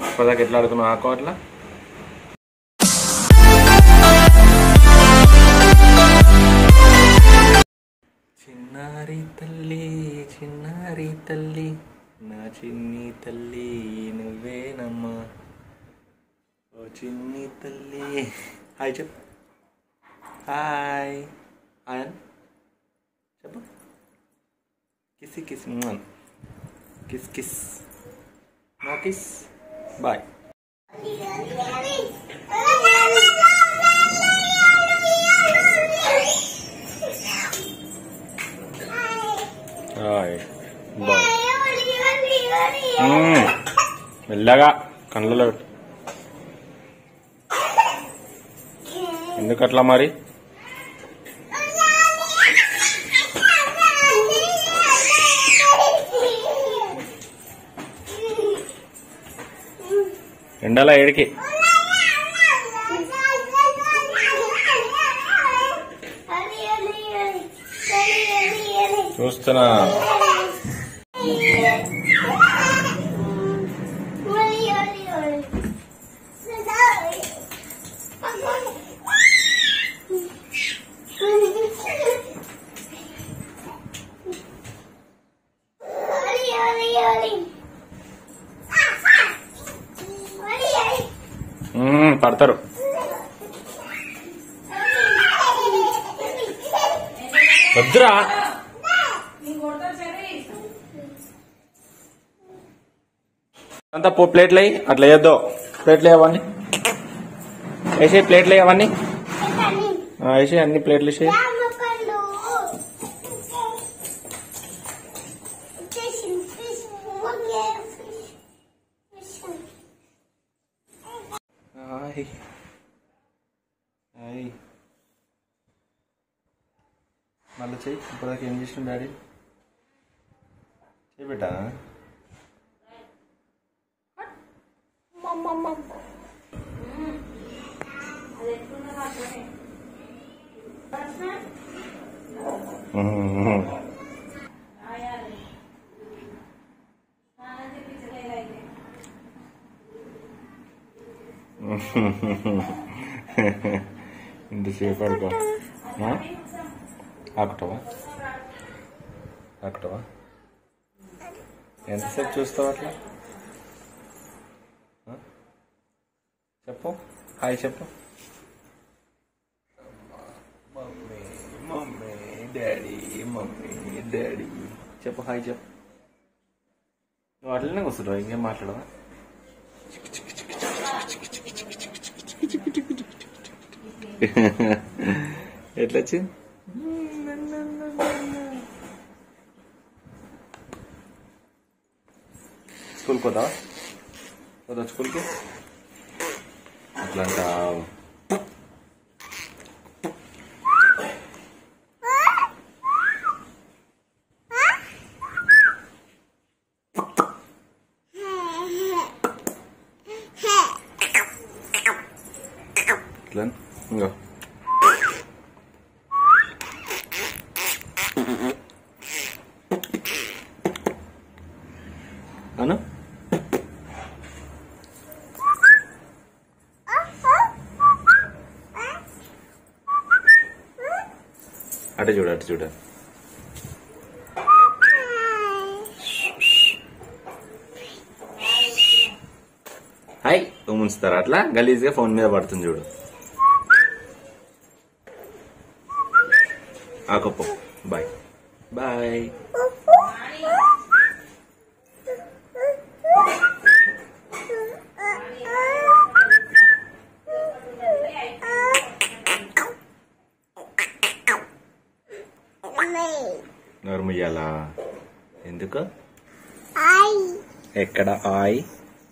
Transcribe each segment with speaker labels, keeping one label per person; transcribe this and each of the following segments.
Speaker 1: ఇప్పటిదాకా ఎట్లా ఆడుకున్నావు ఆకో అట్లా? చిన్నారి తల్లి చిన్నారి తల్లి నా చిన్ని తల్లి నువ్వేనమ్మా. ఓ చిన్ని తల్లి. హాయ్ చెప్పు. హాయ్. హాయ్ చెప్పు. కిసి kiss kiss kiss. No kiss. Bye hi bye మెల్లగా కళ్ళలో పెట్టు ఎందుకు అట్లా మరి ఎండలా ఏడికి. చూస్తున్నా. మ్మ్, పడతారు. వద్దురా. అంతా పో ప్లేట్లు అయ్యి అట్లా వేయద్దు. ప్లేట్లు అవన్నీ. వేసే ప్లేట్లు అవన్నీ. వేసే అన్ని ప్లేట్లు వేసే హాయ్ హాయ్ మళ్ళీ చెయ్యి. ఇప్పటిదాకా ఏం చేసిన డాడీ? చెయ్యి బిడ్డ ఇంతసేపు ఆడుకో ఆ? ఆకుతావా ఆకుతావా ఎంతసేపు చూస్తావు అట్లా ఆ? చెప్పు హాయ్ చెప్పు mummy mummy daddy mummy daddy చెప్పు హాయ్ చెప్పు నువ్వు అట్లనే కూర్చుంటావు ఇంకేం మాట్లాడవా ఎట్లా వచ్చింది స్కూల్కి పోతావా పోతా స్కూల్కి అట్లా అంటావు ఇట్లా ఇంకో. అను? అటు చూడు అటు చూడ. హాయ్ ఉంచుతారా అట్లా? గలీజ్గా ఫోన్ మీద పడుతుంది చూడు. ఆకప్పు బాయ్ బాయ్ నోర్ముయ్యాలా? ఎందుకు? ఎక్కడ? ఆయ్.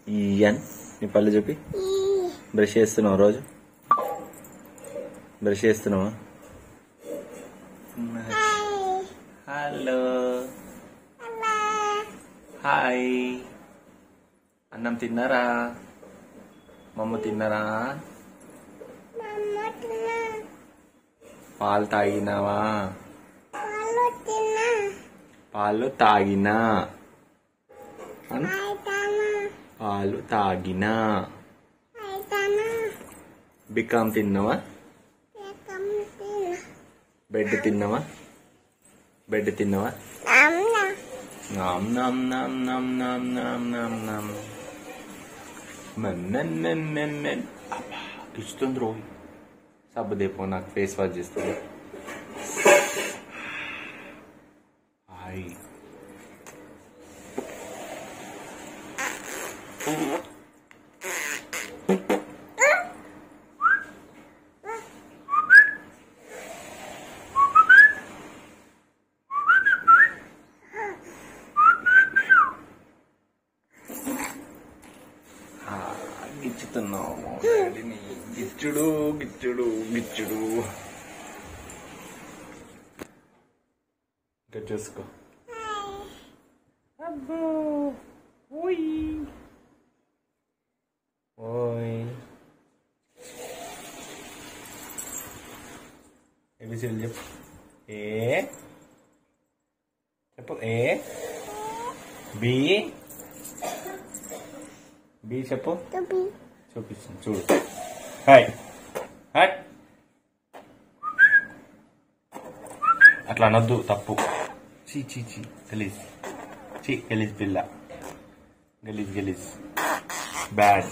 Speaker 1: ఈయన్ నీ పళ్ళు చూపి. బ్రష్ చేస్తున్నావు రోజు? బ్రష్ చేస్తున్నావా? హలో హాయ్ అన్నం తిన్నారా మమ్మ తిన్నారా పాలు తాగినావా పాలు తాగినా పాలు తాగినా బికామ్ తిన్నావా బెడ్ తిన్నావా బెడ్ తిన్నావా ఇస్తుంది రోజు సబ్బు దేపో నాకు ఫేస్ వాష్ చేస్తుంది 밑줄로 밑줄로 그러니까 됐을까? 아부 오이 오이 에비셀 예뻐 에 예뻐 에비 B siapa? Cobi. Cobi. Cobi. Hai. అట్లా అనొద్దు తప్పు. చీ చీ చీ గలీజ్. చీ గలీజ్ పిల్ల. గలీజ్ గలీజ్. బ్యాడ్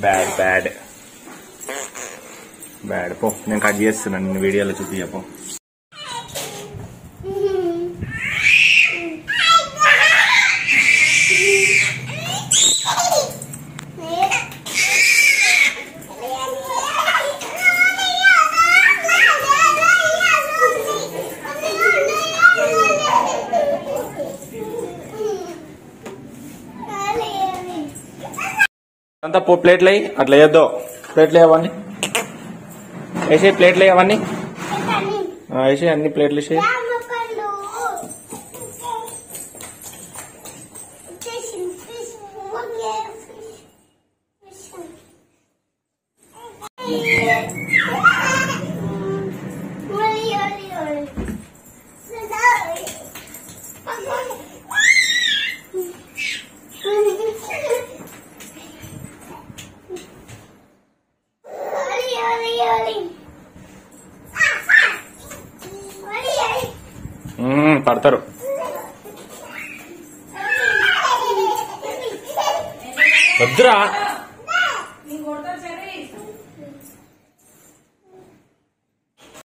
Speaker 1: బ్యాడ్ బ్యాడ్ బ్యాడ్ పో నేను కట్ చేస్తున్నాను నేను వీడియోలో చూపియపో అంతా పో ప్లేట్లు అయ్యి అట్లా వేయద్దు ప్లేట్లు అవన్నీ. వేసే ప్లేట్లు అవన్నీ. వేసే అన్ని. ప్లేట్లు వేసే పడతారు. వద్దురా